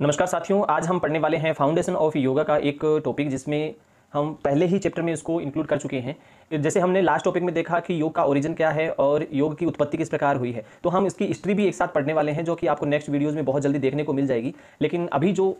नमस्कार साथियों, आज हम पढ़ने वाले हैं फाउंडेशन ऑफ़ योगा का एक टॉपिक जिसमें हम पहले ही चैप्टर में इसको इंक्लूड कर चुके हैं। जैसे हमने लास्ट टॉपिक में देखा कि योग का ओरिजिन क्या है और योग की उत्पत्ति किस प्रकार हुई है। तो हम इसकी हिस्ट्री भी एक साथ पढ़ने वाले हैं जो कि आपको नेक्स्ट वीडियोज़ में बहुत जल्दी देखने को मिल जाएगी। लेकिन अभी जो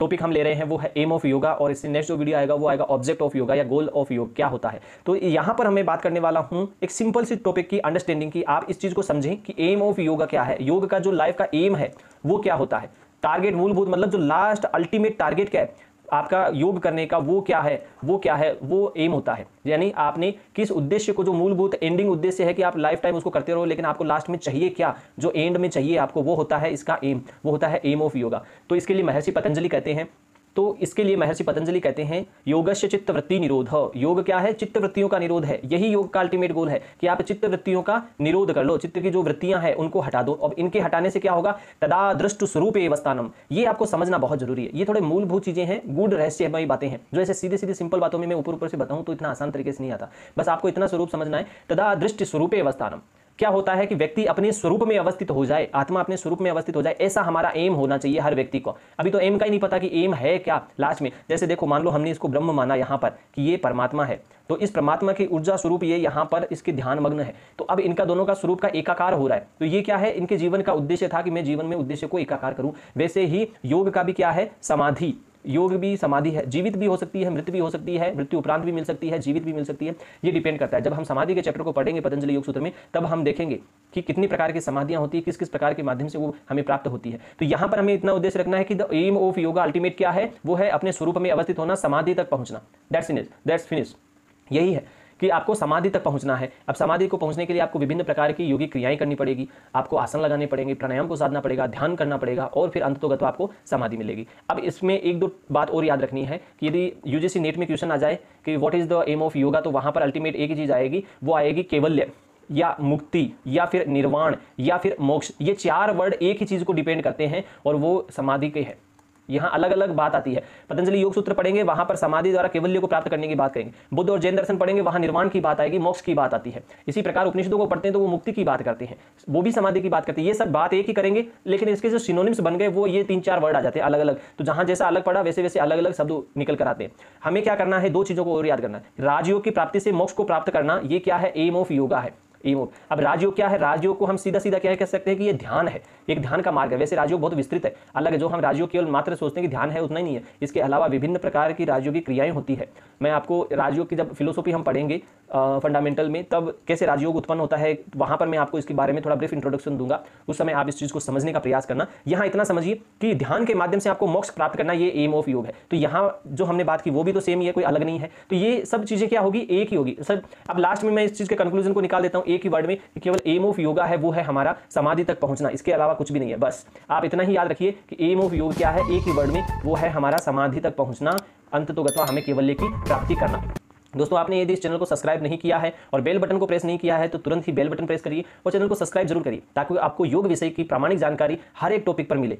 टॉपिक हम ले रहे हैं वो है एम ऑफ़ योगा और इससे नेक्स्ट जो वीडियो आएगा वो आएगा ऑब्जेक्ट ऑफ़ योगा या गोल ऑफ़ योग क्या होता है। तो यहाँ पर हमें बात करने वाला हूँ एक सिंपल सी टॉपिक की अंडरस्टैंडिंग की। आप इस चीज़ को समझें कि एम ऑफ़ योगा क्या है। योग का जो लाइफ का एम है, वो क्या होता है। टारगेट मूलभूत मतलब जो लास्ट अल्टीमेट टारगेट क्या है? आपका योग करने का वो क्या है? वो क्या है? वो एम होता है। यानी आपने किस उद्देश्य को जो मूलभूत एंडिंग उद्देश्य है कि आप लाइफ टाइम उसको करते रहो, लेकिन आपको लास्ट में चाहिए क्या? जो एंड में चाहिए आपको वो होता है इसका एम वो होता है एम ऑफ़ योगा तो इसके लिए महर्षि पतंजलि कहते हैं तो इसके लिए महर्षि पतंजलि कहते हैं, योगस्य चित्तवृत्ति निरोध। योग क्या है? चित्तवृत्तियों का निरोध है। यही योग का अल्टीमेट गोल है कि आप चित्तवृत्तियों का निरोध कर लो। चित्त की जो वृत्तियाँ हैं, उनको हटा दो। अब इनके हटाने से क्या होगा? तदा दृष्ट स्वरूप एवस्थानम। ये आपको समझना बहुत ज़रूरी है। ये थोड़े मूलभूत चीज़ें हैं, गुड रहस्यमयी बातें हैं। जो ऐसे सीधे सीधे सिंपल बातों में मैं ऊपर ऊपर से बताऊँ तो इतना आसान तरीके से नहीं आता। बस आपको इतना स्वरूप समझना है। तदा दृष्टि स्वरूप अवस्थानम क्या होता है कि व्यक्ति अपने स्वरूप में अवस्थित हो जाए, आत्मा अपने स्वरूप में अवस्थित हो जाए, ऐसा हमारा एम होना चाहिए हर व्यक्ति को। अभी तो एम का ही नहीं पता कि एम है क्या लास्ट में। जैसे देखो, मान लो हमने इसको ब्रह्म माना यहाँ पर कि ये परमात्मा है। तो इस परमात्मा की ऊर्जा स्वरूप ये यहाँ पर इसके ध्यान मग्न है। तो अब इनका दोनों का स्वरूप का एकाकार हो रहा है। तो ये क्या है? इनके जीवन का उद्देश्य था कि मैं जीवन में उद्देश्य को एकाकार करूँ। वैसे ही योग का भी क्या है? समाधि। योग भी, समाधि है, जीवित भी हो सकती है, मृत भी हो सकती है, मृत्यु उपरांत भी मिल सकती है, जीवित भी मिल सकती है, ये डिपेंड करता है। जब हम समाधि के चैप्टर को पढ़ेंगे पतंजलि योग सूत्र में, तब हम देखेंगे कि कितनी प्रकार की समाधियाँ होती है किस किस प्रकार के माध्यम से वो हमें प्राप्त होती है। तो यहाँ पर हमें इतना उद्देश्य रखना है कि the aim of yoga ultimate क्या है? वो है अपने स्वरूप में अवस्थित होना, समाधि तक पहुँचना। दैट्स फिनिश दैट्स फिनिश यही है। कि आपको समाधि तक पहुँचना है। अब समाधि को पहुँचने के लिए आपको विभिन्न प्रकार की योगी क्रियाएँ करनी पड़ेगी। आपको आसन लगाने पड़ेंगे, प्राणायाम को साधना पड़ेगा, ध्यान करना पड़ेगा और फिर अंततोगत आपको समाधि मिलेगी। अब इसमें एक दो बात और याद रखनी है कि यदि यूजीसी नेट में क्वेश्चन आ जाए कि what is the aim of yoga तो वहाँ पर अल्टीमेट एक ही चीज़ आएगी, वो आएगी केवल्य या मुक्ति या फिर निर्वाण या फिर मोक्ष। ये चार वर्ड एक ही चीज़ को डिपेंड करते हैं और वो समाधि के है। यहाँ अलग अलग बात आती है। पतंजलि योग सूत्र पढ़ेंगे, वहाँ पर समाधि द्वारा केवल्य को प्राप्त करने की बात करेंगे। बुद्ध और जैन दर्शन पढ़ेंगे, वहाँ निर्माण की बात आएगी, मोक्ष की बात आती है। इसी प्रकार उपनिषदों को पढ़ते हैं तो वो मुक्ति की बात करते हैं। वो भी समाधि की बात करते हैं। ये सब बात एक ही करेंगे, लेकिन इसके जो सिनोनिम्स बन गए, वो ये तीन चार वर्ड आ जाते हैं अलग अलग तो जहाँ जैसा अलग पड़ा वैसे वैसे अलग अलग शब्द निकल कर आते हैं। हमें क्या करना है? दो चीज़ों को और याद करना है। राजयोग की प्राप्ति से मोक्ष को प्राप्त करना, ये क्या है? एम ऑफ़ योगा है। एम अब राजयोग क्या है? राजयोग को हम सीधा सीधा क्या कह सकते हैं कि ये ध्यान है। एक ध्यान का मार्ग है। वैसे राजयोग बहुत विस्तृत है। अलग जो हम राजयोग केवल मात्र सोचते हैं कि ध्यान है, उतना ही नहीं है। इसके अलावा विभिन्न प्रकार की राजयोगी क्रियाएँ होती है। मैं आपको राजयोग की जब फिलोसॉफी हम पढ़ेंगे फंडामेंटल में, तब कैसे राजयोग उत्पन्न होता है, वहाँ पर मैं आपको इसके बारे में थोड़ा ब्रीफ इंट्रोडक्शन दूँगा। उस समय आप इस चीज़ को समझने का प्रयास करना। यहाँ इतना समझिए कि ध्यान के माध्यम से आपको मोक्ष प्राप्त करना ये एम ऑफ़ योग है। तो यहाँ जो हमने बात की, वो भी तो सेम ही है, कोई अलग नहीं है। तो ये सब चीज़ें क्या होगी? एक ही होगी। सर, अब लास्ट में मैं इस चीज़ के कंक्लूजन को निकाल देता हूँ। एक ही वर्ड में केवल एम ऑफ़ योगा है, वो है हमारा समाधि तक पहुँचना, इसके अलावा कुछ भी नहीं है, बस। आप इतना ही याद रखिए कि एम ऑफ़ योग क्या है, एक ही वर्ड में, वो है हमारा समाधि तक पहुँचना, अंत तो गत्वा हमें केवल्य की प्राप्ति करना। दोस्तों, आपने यदि इस चैनल को सब्सक्राइब नहीं किया है और बेल बटन को प्रेस नहीं किया है तो तुरंत ही बेल बटन प्रेस करिए और चैनल को सब्सक्राइब ज़रूर करिए, ताकि आपको योग विषय की प्रामाणिक जानकारी हर एक टॉपिक पर मिले।